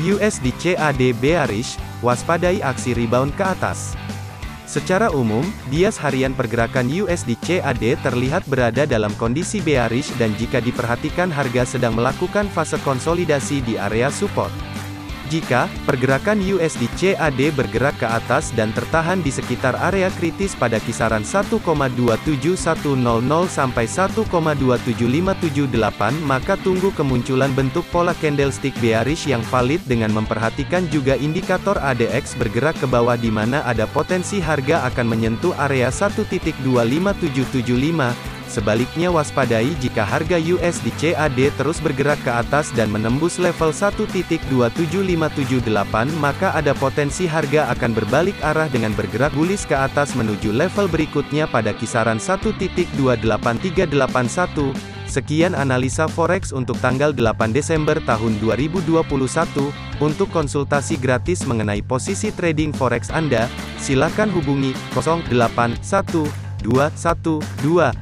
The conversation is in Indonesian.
USD CAD bearish, waspadai aksi rebound ke atas. Secara umum, bias harian pergerakan USD CAD terlihat berada dalam kondisi bearish dan jika diperhatikan harga sedang melakukan fase konsolidasi di area support. Jika pergerakan USD CAD bergerak ke atas dan tertahan di sekitar area kritis pada kisaran 1,27100 sampai 1,27578 maka tunggu kemunculan bentuk pola candlestick bearish yang valid dengan memperhatikan juga indikator ADX bergerak ke bawah di mana ada potensi harga akan menyentuh area 1.25775 Sebaliknya waspadai jika harga USD CAD terus bergerak ke atas dan menembus level 1.27578 maka ada potensi harga akan berbalik arah dengan bergerak bullish ke atas menuju level berikutnya pada kisaran 1.28381. Sekian analisa forex untuk tanggal 8 Desember tahun 2021. Untuk konsultasi gratis mengenai posisi trading forex Anda, silakan hubungi 081212